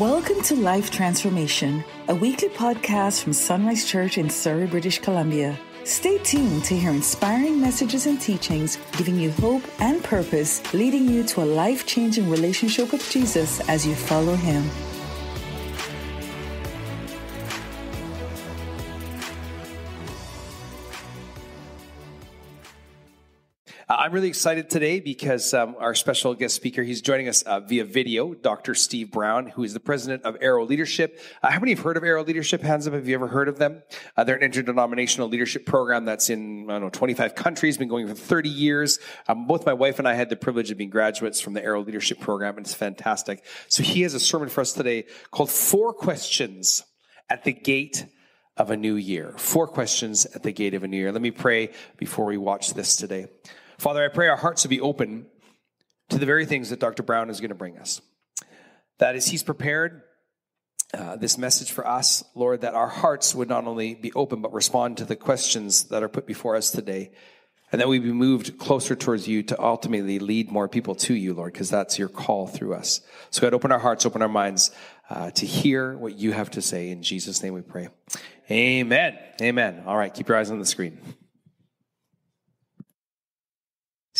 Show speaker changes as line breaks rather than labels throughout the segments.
Welcome to Life Transformation, a weekly podcast from Sonrise Church in Surrey, British Columbia. Stay tuned to hear inspiring messages and teachings, giving you hope and purpose, leading you to a life changing relationship with Jesus as you follow Him.
I'm really excited today because um, our special guest speaker, he's joining us uh, via video, Dr. Steve Brown, who is the president of Arrow Leadership. Uh, how many have heard of Arrow Leadership? Hands up, have you ever heard of them? Uh, they're an interdenominational leadership program that's in, I don't know, 25 countries, been going for 30 years. Um, both my wife and I had the privilege of being graduates from the Arrow Leadership program, and it's fantastic. So he has a sermon for us today called Four Questions at the Gate of a New Year. Four questions at the gate of a new year. Let me pray before we watch this today. Father, I pray our hearts will be open to the very things that Dr. Brown is going to bring us. That is, he's prepared uh, this message for us, Lord, that our hearts would not only be open, but respond to the questions that are put before us today. And that we be moved closer towards you to ultimately lead more people to you, Lord, because that's your call through us. So God, open our hearts, open our minds uh, to hear what you have to say. In Jesus' name we pray. Amen. Amen. All right, keep your eyes on the screen.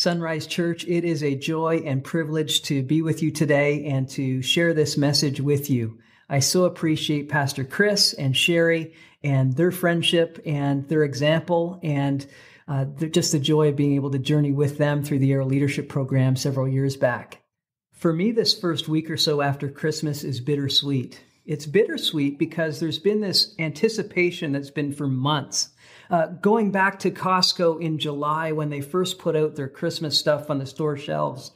Sonrise Church, it is a joy and privilege to be with you today and to share this message with you. I so appreciate Pastor Chris and Sherry and their friendship and their example and uh, just the joy of being able to journey with them through the Arrow Leadership Program several years back. For me, this first week or so after Christmas is bittersweet. It's bittersweet because there's been this anticipation that's been for months uh, going back to Costco in July when they first put out their Christmas stuff on the store shelves.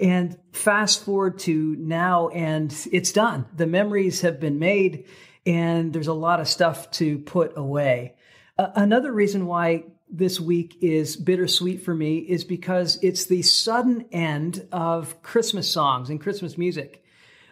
And fast forward to now, and it's done. The memories have been made, and there's a lot of stuff to put away. Uh, another reason why this week is bittersweet for me is because it's the sudden end of Christmas songs and Christmas music.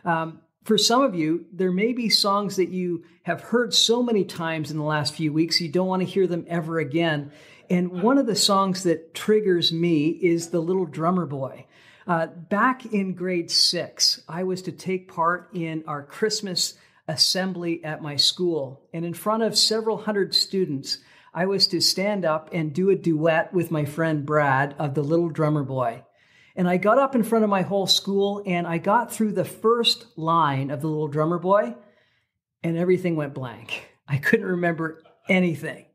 Um, for some of you, there may be songs that you have heard so many times in the last few weeks, you don't want to hear them ever again. And one of the songs that triggers me is The Little Drummer Boy. Uh, back in grade six, I was to take part in our Christmas assembly at my school. And in front of several hundred students, I was to stand up and do a duet with my friend Brad of The Little Drummer Boy. And I got up in front of my whole school and I got through the first line of the little drummer boy and everything went blank. I couldn't remember anything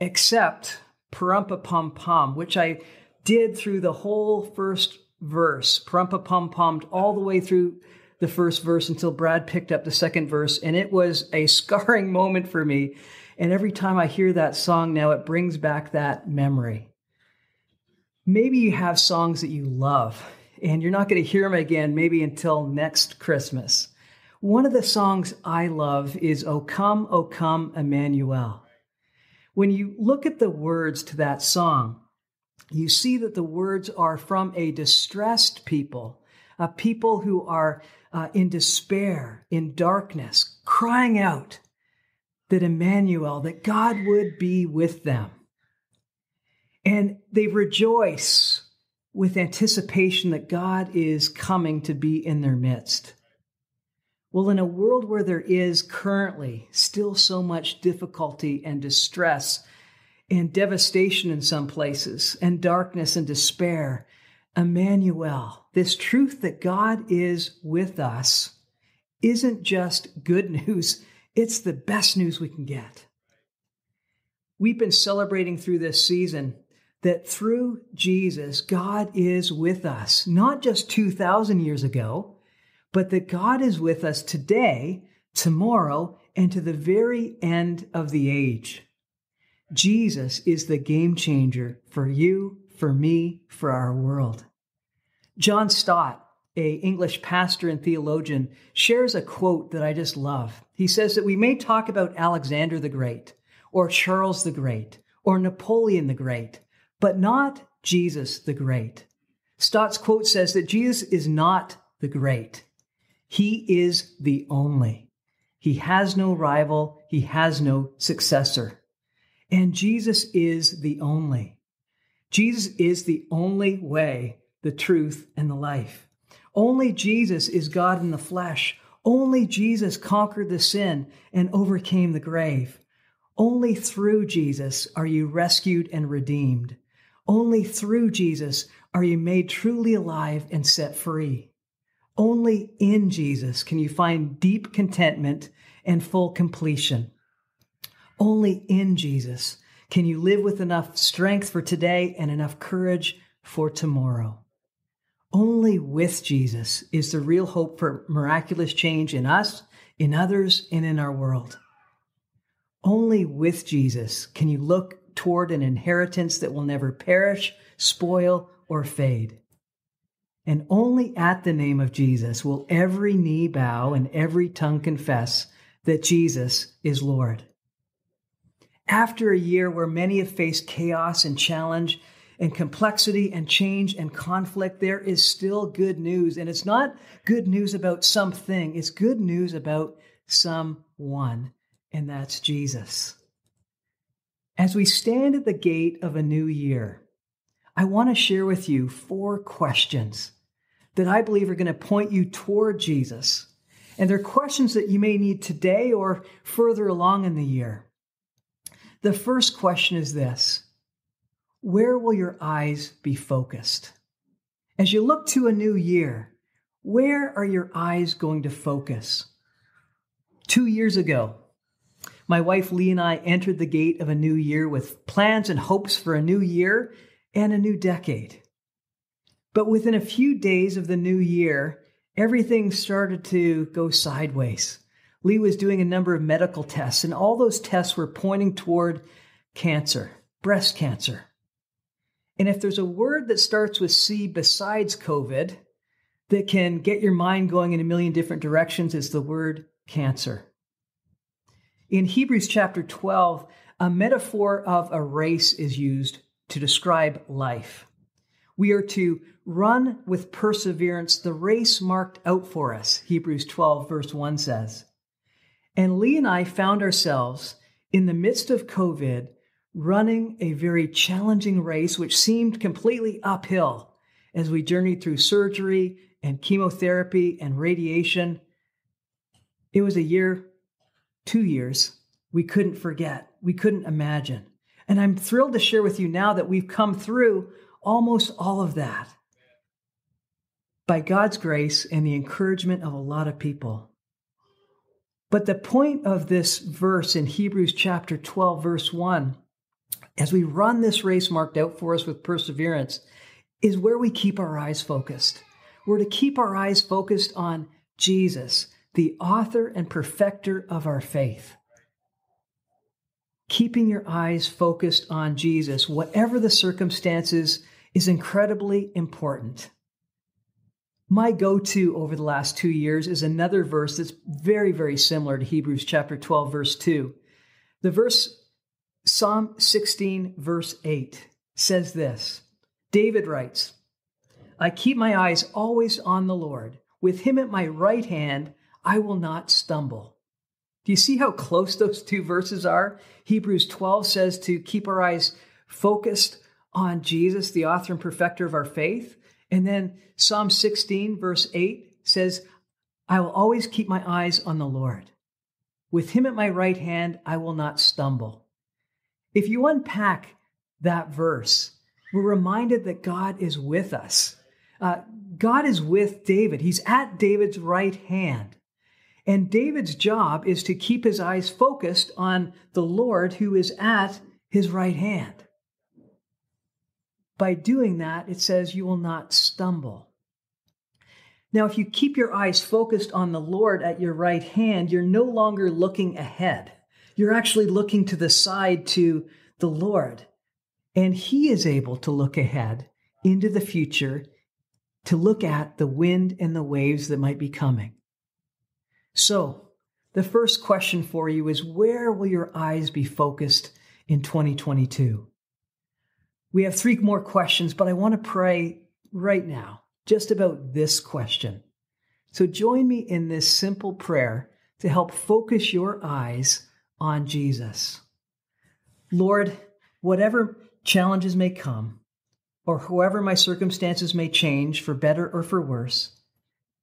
except Parumpa Pum Pum, which I did through the whole first verse, Parumpa Pum Pummed all the way through the first verse until Brad picked up the second verse. And it was a scarring moment for me. And every time I hear that song now, it brings back that memory. Maybe you have songs that you love and you're not going to hear them again maybe until next Christmas. One of the songs I love is O Come, O Come, Emmanuel. When you look at the words to that song, you see that the words are from a distressed people, a people who are uh, in despair, in darkness, crying out that Emmanuel, that God would be with them. And they rejoice with anticipation that God is coming to be in their midst. Well, in a world where there is currently still so much difficulty and distress and devastation in some places, and darkness and despair, Emmanuel, this truth that God is with us, isn't just good news, it's the best news we can get. We've been celebrating through this season that through Jesus, God is with us, not just 2,000 years ago, but that God is with us today, tomorrow, and to the very end of the age. Jesus is the game changer for you, for me, for our world. John Stott, a English pastor and theologian, shares a quote that I just love. He says that we may talk about Alexander the Great, or Charles the Great, or Napoleon the Great, but not Jesus the Great. Stott's quote says that Jesus is not the great. He is the only. He has no rival. He has no successor. And Jesus is the only. Jesus is the only way, the truth, and the life. Only Jesus is God in the flesh. Only Jesus conquered the sin and overcame the grave. Only through Jesus are you rescued and redeemed. Only through Jesus are you made truly alive and set free. Only in Jesus can you find deep contentment and full completion. Only in Jesus can you live with enough strength for today and enough courage for tomorrow. Only with Jesus is the real hope for miraculous change in us, in others, and in our world. Only with Jesus can you look toward an inheritance that will never perish, spoil, or fade. And only at the name of Jesus will every knee bow and every tongue confess that Jesus is Lord. After a year where many have faced chaos and challenge and complexity and change and conflict, there is still good news. And it's not good news about something, it's good news about someone, and that's Jesus. As we stand at the gate of a new year, I want to share with you four questions that I believe are going to point you toward Jesus. And they're questions that you may need today or further along in the year. The first question is this Where will your eyes be focused? As you look to a new year, where are your eyes going to focus? Two years ago, my wife Lee and I entered the gate of a new year with plans and hopes for a new year and a new decade. But within a few days of the new year, everything started to go sideways. Lee was doing a number of medical tests, and all those tests were pointing toward cancer, breast cancer. And if there's a word that starts with C besides COVID that can get your mind going in a million different directions, it's the word cancer. In Hebrews chapter 12, a metaphor of a race is used to describe life. We are to run with perseverance the race marked out for us, Hebrews 12, verse 1 says. And Lee and I found ourselves in the midst of COVID running a very challenging race, which seemed completely uphill as we journeyed through surgery and chemotherapy and radiation. It was a year, two years, we couldn't forget, we couldn't imagine. And I'm thrilled to share with you now that we've come through almost all of that by God's grace and the encouragement of a lot of people. But the point of this verse in Hebrews chapter 12, verse 1, as we run this race marked out for us with perseverance, is where we keep our eyes focused. We're to keep our eyes focused on Jesus, the author and perfecter of our faith. Keeping your eyes focused on Jesus, whatever the circumstances is incredibly important. My go to over the last two years is another verse that's very, very similar to Hebrews chapter 12, verse 2. The verse, Psalm 16, verse 8, says this David writes, I keep my eyes always on the Lord. With him at my right hand, I will not stumble. Do you see how close those two verses are? Hebrews 12 says to keep our eyes focused on Jesus, the author and perfecter of our faith. And then Psalm 16, verse 8 says, I will always keep my eyes on the Lord. With him at my right hand, I will not stumble. If you unpack that verse, we're reminded that God is with us. Uh, God is with David. He's at David's right hand. And David's job is to keep his eyes focused on the Lord who is at his right hand. By doing that, it says you will not stumble. Now, if you keep your eyes focused on the Lord at your right hand, you're no longer looking ahead. You're actually looking to the side to the Lord. And He is able to look ahead into the future to look at the wind and the waves that might be coming. So, the first question for you is where will your eyes be focused in 2022? We have three more questions, but I want to pray right now just about this question. So join me in this simple prayer to help focus your eyes on Jesus. Lord, whatever challenges may come, or however my circumstances may change for better or for worse,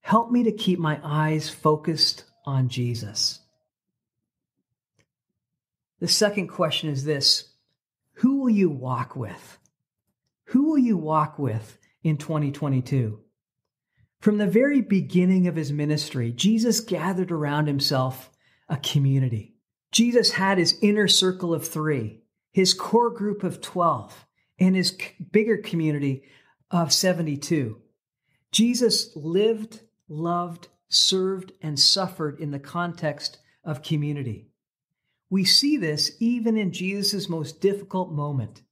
Help me to keep my eyes focused on Jesus. The second question is this Who will you walk with? Who will you walk with in 2022? From the very beginning of his ministry, Jesus gathered around himself a community. Jesus had his inner circle of three, his core group of 12, and his bigger community of 72. Jesus lived, loved, served, and suffered in the context of community. We see this even in Jesus' most difficult moment.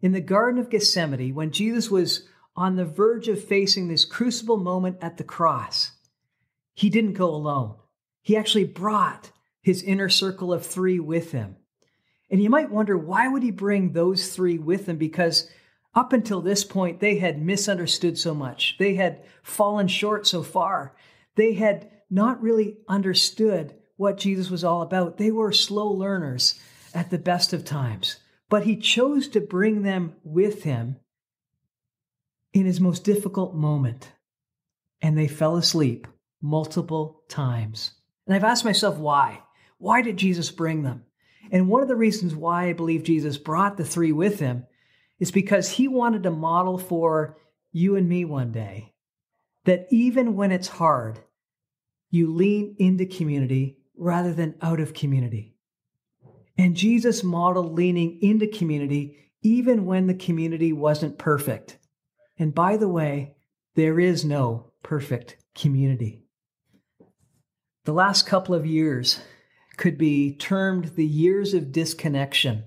In the Garden of Gethsemane, when Jesus was on the verge of facing this crucible moment at the cross, he didn't go alone. He actually brought his inner circle of three with him. And you might wonder, why would he bring those three with him? Because up until this point, they had misunderstood so much. They had fallen short so far. They had not really understood what Jesus was all about. They were slow learners at the best of times. But he chose to bring them with him in his most difficult moment. And they fell asleep multiple times. And I've asked myself why. Why did Jesus bring them? And one of the reasons why I believe Jesus brought the three with him is because he wanted to model for you and me one day that even when it's hard, you lean into community rather than out of community. And Jesus modeled leaning into community even when the community wasn't perfect. And by the way, there is no perfect community. The last couple of years could be termed the years of disconnection.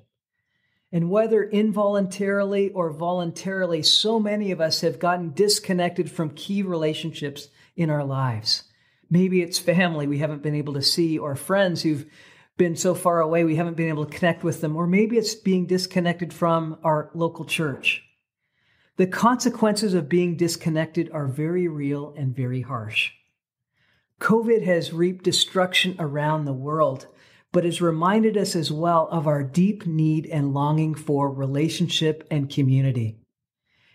And whether involuntarily or voluntarily, so many of us have gotten disconnected from key relationships in our lives. Maybe it's family we haven't been able to see, or friends who've been so far away we haven't been able to connect with them, or maybe it's being disconnected from our local church. The consequences of being disconnected are very real and very harsh. COVID has reaped destruction around the world, but has reminded us as well of our deep need and longing for relationship and community.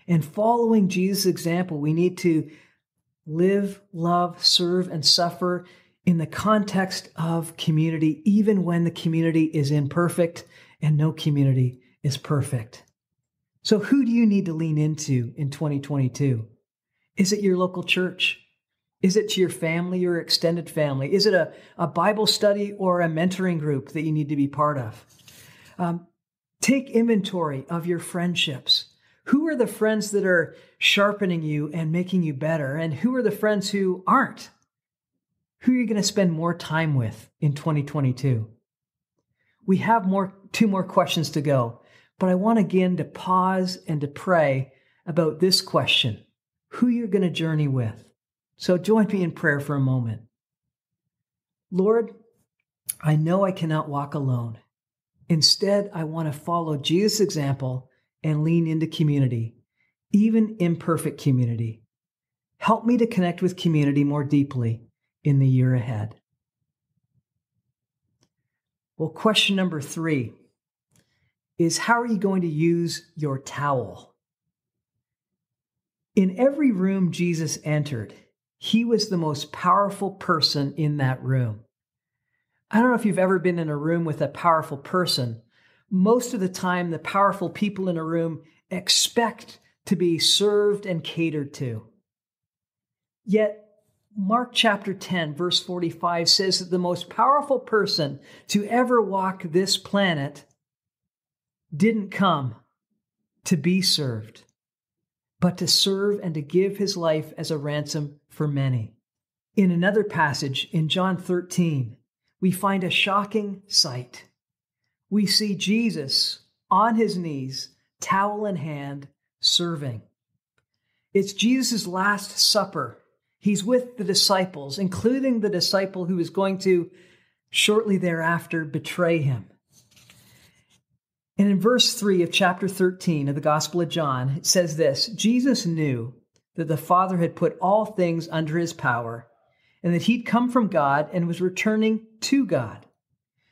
And following Jesus' example, we need to live, love, serve, and suffer in the context of community, even when the community is imperfect and no community is perfect. So, who do you need to lean into in 2022? Is it your local church? Is it to your family or extended family? Is it a, a Bible study or a mentoring group that you need to be part of? Um, take inventory of your friendships. Who are the friends that are sharpening you and making you better? And who are the friends who aren't? Who are you going to spend more time with in 2022? We have more two more questions to go, but I want again to pause and to pray about this question. Who you're going to journey with. So join me in prayer for a moment. Lord, I know I cannot walk alone. Instead, I want to follow Jesus' example and lean into community, even imperfect community. Help me to connect with community more deeply in the year ahead. Well, question number three is how are you going to use your towel? In every room Jesus entered, he was the most powerful person in that room. I don't know if you've ever been in a room with a powerful person, most of the time, the powerful people in a room expect to be served and catered to. Yet, Mark chapter 10, verse 45 says that the most powerful person to ever walk this planet didn't come to be served, but to serve and to give his life as a ransom for many. In another passage in John 13, we find a shocking sight we see Jesus on his knees, towel in hand, serving. It's Jesus' last supper. He's with the disciples, including the disciple who is going to shortly thereafter betray him. And in verse 3 of chapter 13 of the Gospel of John, it says this Jesus knew that the Father had put all things under his power, and that he'd come from God and was returning to God.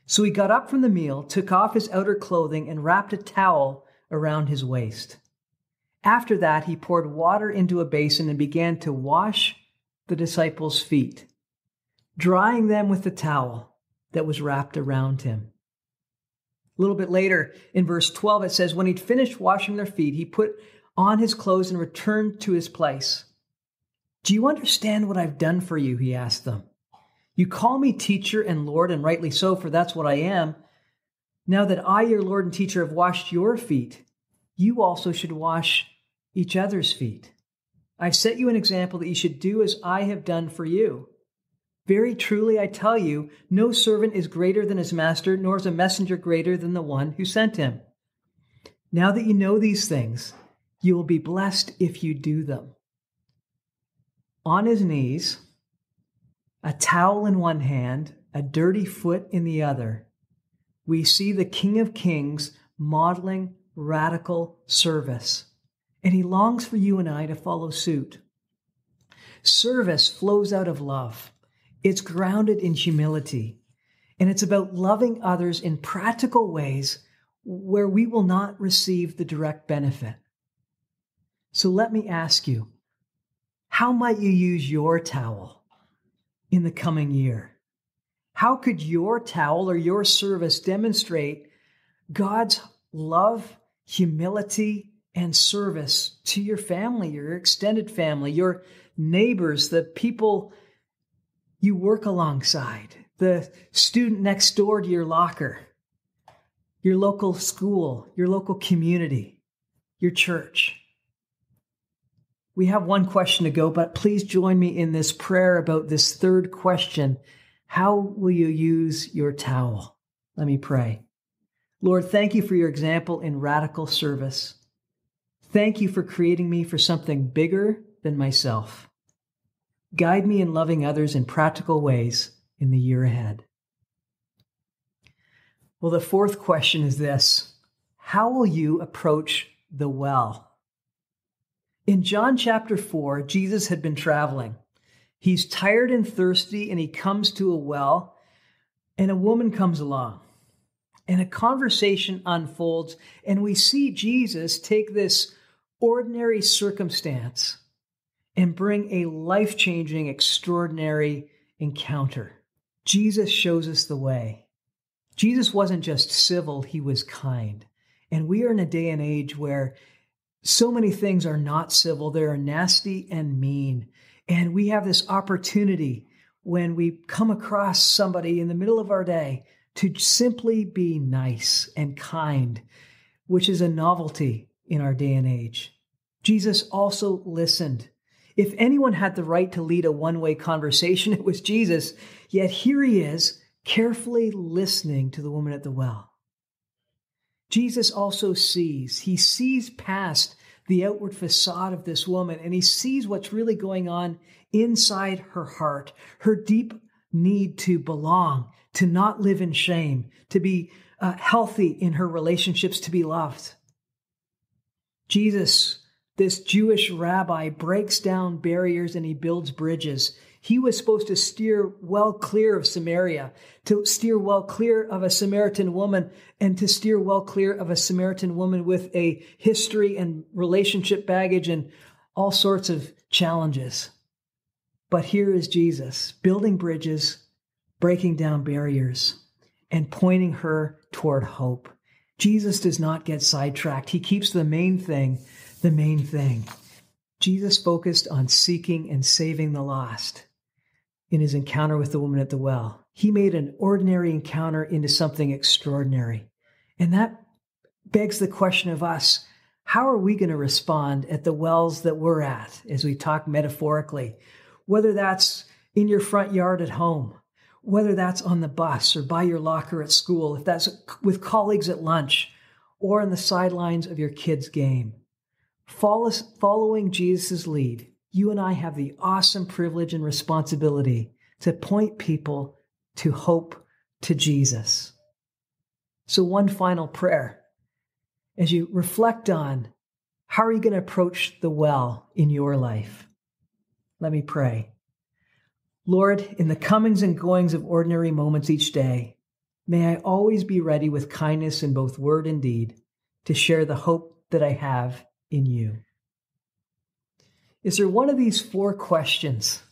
So he got up from the meal, took off his outer clothing, and wrapped a towel around his waist. After that, he poured water into a basin and began to wash the disciples' feet, drying them with the towel that was wrapped around him. A little bit later in verse 12, it says, When he'd finished washing their feet, he put on his clothes and returned to his place. Do you understand what I've done for you? He asked them. You call me teacher and Lord, and rightly so, for that's what I am. Now that I, your Lord and teacher, have washed your feet, you also should wash each other's feet. I've set you an example that you should do as I have done for you. Very truly, I tell you, no servant is greater than his master, nor is a messenger greater than the one who sent him. Now that you know these things, you will be blessed if you do them. On his knees, a towel in one hand, a dirty foot in the other, we see the King of Kings modeling radical service. And he longs for you and I to follow suit. Service flows out of love, it's grounded in humility, and it's about loving others in practical ways where we will not receive the direct benefit. So let me ask you how might you use your towel in the coming year? How could your towel or your service demonstrate God's love, humility, and service to your family, your extended family, your neighbors, the people you work alongside, the student next door to your locker, your local school, your local community, your church? We have one question to go, but please join me in this prayer about this third question how will you use your towel? Let me pray. Lord, thank you for your example in radical service. Thank you for creating me for something bigger than myself. Guide me in loving others in practical ways in the year ahead. Well, the fourth question is this How will you approach the well? In John chapter 4, Jesus had been traveling. He's tired and thirsty, and he comes to a well, and a woman comes along. And a conversation unfolds, and we see Jesus take this ordinary circumstance and bring a life changing, extraordinary encounter. Jesus shows us the way. Jesus wasn't just civil, he was kind. And we are in a day and age where so many things are not civil, they are nasty and mean. And we have this opportunity when we come across somebody in the middle of our day to simply be nice and kind, which is a novelty in our day and age. Jesus also listened. If anyone had the right to lead a one way conversation, it was Jesus. Yet here he is, carefully listening to the woman at the well. Jesus also sees, he sees past the outward facade of this woman and he sees what's really going on inside her heart, her deep need to belong, to not live in shame, to be uh, healthy in her relationships, to be loved. Jesus, this Jewish rabbi, breaks down barriers and he builds bridges. He was supposed to steer well clear of Samaria, to steer well clear of a Samaritan woman, and to steer well clear of a Samaritan woman with a history and relationship baggage and all sorts of challenges. But here is Jesus building bridges, breaking down barriers, and pointing her toward hope. Jesus does not get sidetracked. He keeps the main thing the main thing. Jesus focused on seeking and saving the lost in his encounter with the woman at the well. He made an ordinary encounter into something extraordinary. And that begs the question of us how are we going to respond at the wells that we're at as we talk metaphorically? Whether that's in your front yard at home, whether that's on the bus or by your locker at school, if that's with colleagues at lunch or on the sidelines of your kid's game. Following Jesus' lead you and I have the awesome privilege and responsibility to point people to hope to Jesus. So, one final prayer as you reflect on how are you going to approach the well in your life? Let me pray. Lord, in the comings and goings of ordinary moments each day, may I always be ready with kindness in both word and deed to share the hope that I have in you. Is there one of these four questions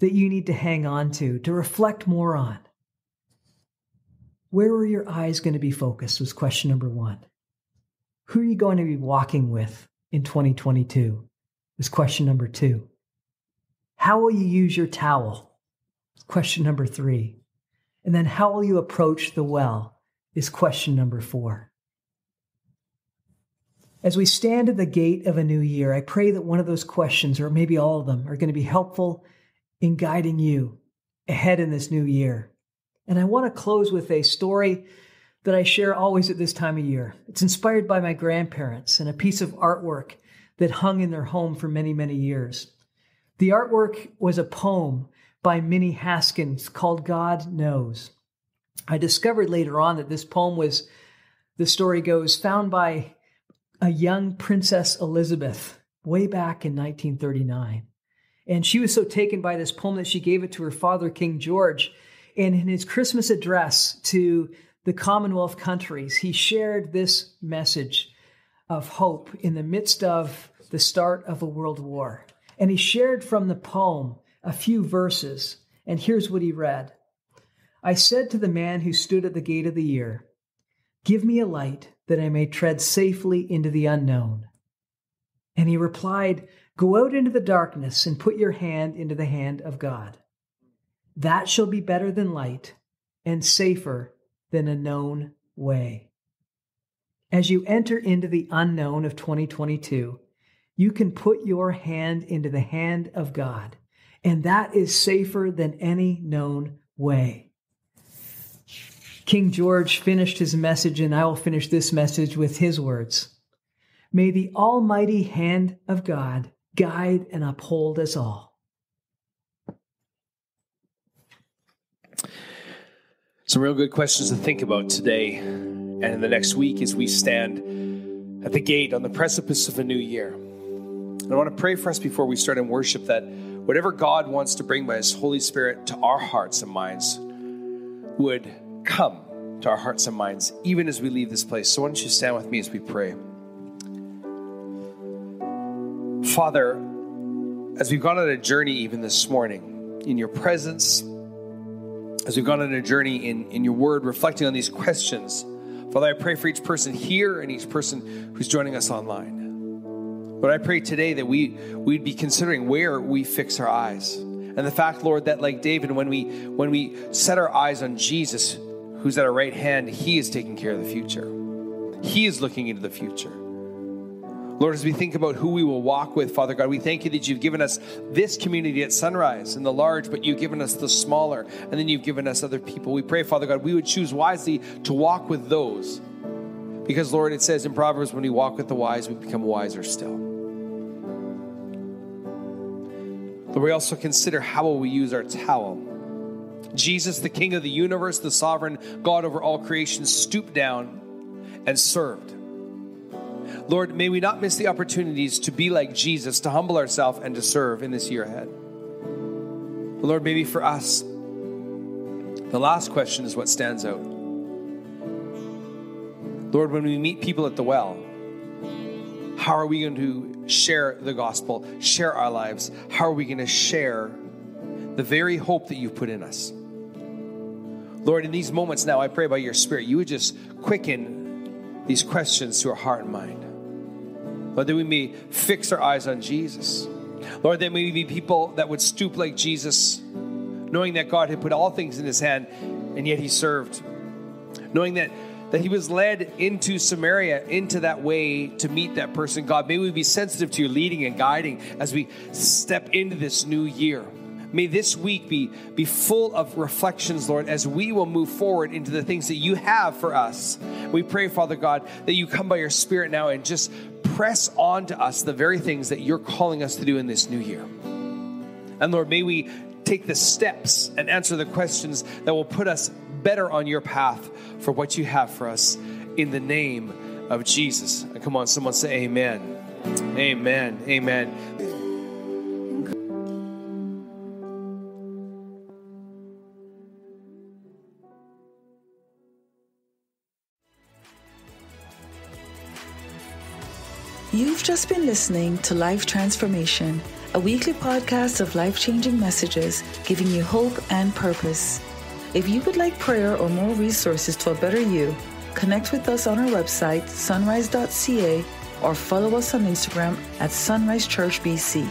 that you need to hang on to, to reflect more on? Where are your eyes going to be focused? Was question number one. Who are you going to be walking with in 2022? Was question number two. How will you use your towel? Question number three. And then how will you approach the well? Is question number four. As we stand at the gate of a new year, I pray that one of those questions, or maybe all of them, are going to be helpful in guiding you ahead in this new year. And I want to close with a story that I share always at this time of year. It's inspired by my grandparents and a piece of artwork that hung in their home for many, many years. The artwork was a poem by Minnie Haskins called God Knows. I discovered later on that this poem was, the story goes, found by a young Princess Elizabeth way back in 1939. And she was so taken by this poem that she gave it to her father, King George. And in his Christmas address to the Commonwealth countries, he shared this message of hope in the midst of the start of a world war. And he shared from the poem a few verses. And here's what he read I said to the man who stood at the gate of the year, Give me a light that I may tread safely into the unknown. And he replied, Go out into the darkness and put your hand into the hand of God. That shall be better than light and safer than a known way. As you enter into the unknown of 2022, you can put your hand into the hand of God, and that is safer than any known way. King George finished his message, and I will finish this message with his words May the almighty hand of God guide and uphold us all.
Some real good questions to think about today and in the next week as we stand at the gate on the precipice of a new year. And I want to pray for us before we start in worship that whatever God wants to bring by His Holy Spirit to our hearts and minds would come to our hearts and minds even as we leave this place. So, why don't you stand with me as we pray? Father, as we've gone on a journey even this morning in your presence, as we've gone on a journey in, in your word, reflecting on these questions, Father, I pray for each person here and each person who's joining us online. But I pray today that we, we'd be considering where we fix our eyes. And the fact, Lord, that like David, when we when we set our eyes on Jesus, who's at our right hand, he is taking care of the future. He is looking into the future. Lord, as we think about who we will walk with, Father God, we thank you that you've given us this community at Sonrise in the large, but you've given us the smaller, and then you've given us other people. We pray, Father God, we would choose wisely to walk with those. Because, Lord, it says in Proverbs, when we walk with the wise, we become wiser still. But we also consider how will we use our towel. Jesus, the King of the universe, the sovereign God over all creation, stooped down and served. Lord, may we not miss the opportunities to be like Jesus, to humble ourselves and to serve in this year ahead. Lord, maybe for us, the last question is what stands out. Lord, when we meet people at the well, how are we going to share the gospel, share our lives? How are we going to share the very hope that you've put in us? Lord, in these moments now, I pray by your Spirit, you would just quicken these questions to our heart and mind. Lord, that we may fix our eyes on Jesus. Lord, that we be people that would stoop like Jesus, knowing that God had put all things in his hand, and yet he served. Knowing that that he was led into Samaria, into that way to meet that person. God, may we be sensitive to your leading and guiding as we step into this new year. May this week be, be full of reflections, Lord, as we will move forward into the things that you have for us. We pray, Father God, that you come by your Spirit now and just press on to us the very things that you're calling us to do in this new year. And Lord, may we take the steps and answer the questions that will put us better on your path for what you have for us in the name of Jesus. And come on, someone say amen. Amen. Amen.
You've just been listening to Life Transformation, a weekly podcast of life changing messages giving you hope and purpose. If you would like prayer or more resources to a better you, connect with us on our website, sonrise.ca, or follow us on Instagram at Sonrise Church BC.